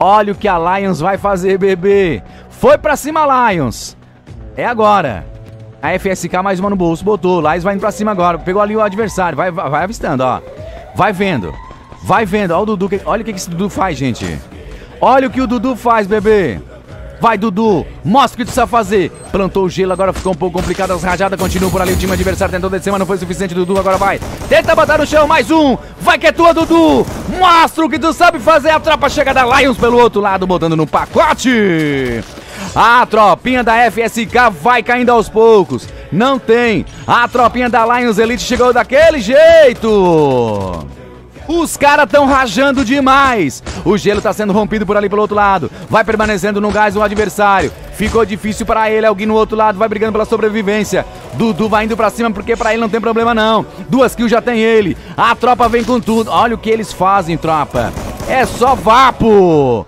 Olha o que a Lions vai fazer, bebê. Foi pra cima, Lions. É agora. A FSK mais uma no bolso, botou. Lions vai indo pra cima agora. Pegou ali o adversário. Vai, vai, vai avistando, ó. Vai vendo. Vai vendo. Olha o Dudu. Olha o que esse Dudu faz, gente. Olha o que o Dudu faz, bebê. Vai, Dudu. Mostra o que tu sabe fazer. Plantou o gelo, agora ficou um pouco complicado. As rajadas continuam por ali. O time adversário tentou descer, mas não foi suficiente. Dudu agora vai. Tenta botar no chão. Mais um. Vai que é tua, Dudu. Mostra o que tu sabe fazer. A tropa chega da Lions pelo outro lado, botando no pacote. A tropinha da FSK vai caindo aos poucos. Não tem. A tropinha da Lions Elite chegou daquele jeito. Os caras estão rajando demais. O gelo está sendo rompido por ali pelo outro lado. Vai permanecendo no gás o adversário. Ficou difícil para ele. Alguém no outro lado vai brigando pela sobrevivência. Dudu vai indo para cima porque para ele não tem problema não. Duas kills já tem ele. A tropa vem com tudo. Olha o que eles fazem, tropa. É só vapo.